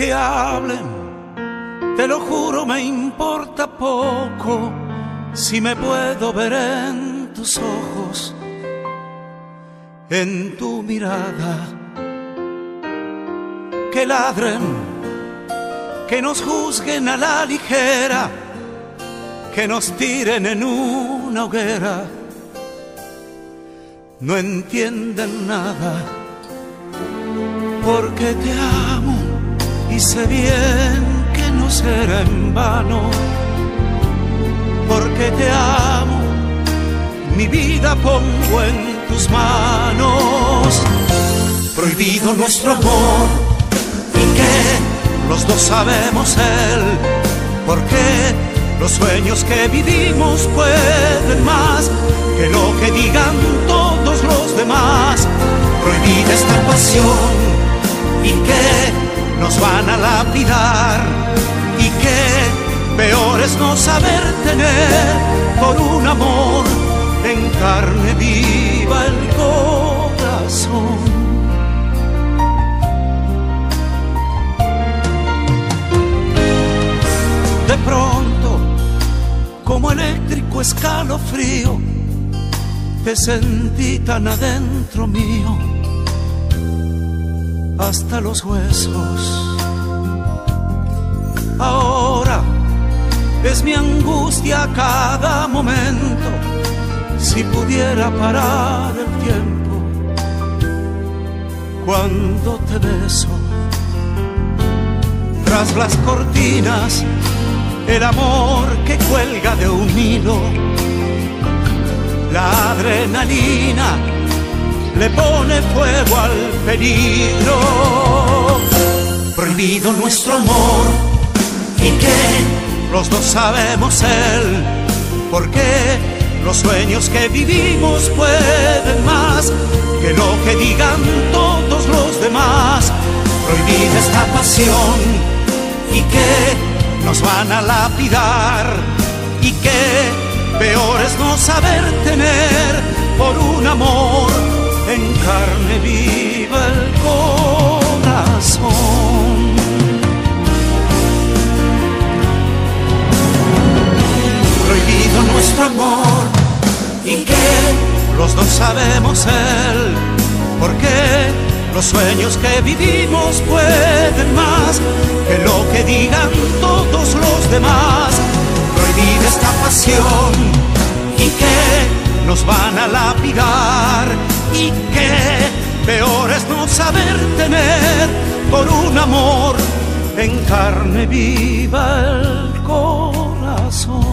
Que hablen, te lo juro, me importa poco si me puedo ver en tus ojos, en tu mirada. Que ladren, que nos juzguen a la ligera, que nos tiren en una hoguera. No entienden nada porque te amo y sé bien que no será en vano, porque te amo, mi vida pongo en tus manos. Prohibido nuestro amor y que los dos sabemos él, porque los sueños que vivimos pueden más que lo que digan todos los demás. Prohibida esta pasión nos van a lapidar y que peor es no saber tener por un amor en carne viva el corazón. De pronto, como eléctrico escalofrío, te sentí tan adentro mío, hasta los huesos. Ahora es mi angustia cada momento, si pudiera parar el tiempo, cuando te beso, tras las cortinas, el amor que cuelga de un hilo la adrenalina le pone fuego al peligro. Prohibido nuestro amor. Y que los dos sabemos él, porque los sueños que vivimos pueden más que lo que digan todos los demás. Prohibida esta pasión. Y que nos van a lapidar. Y que Peor es no saber tener por un amor en carne viva el corazón. Prohibido nuestro amor. Y que los dos sabemos él, porque los sueños que vivimos pueden más que lo que digan todos los demás. Prohibida esta pasión. Y que nos van a lapidar y que peor es no saber tener por un amor en carne viva el corazón.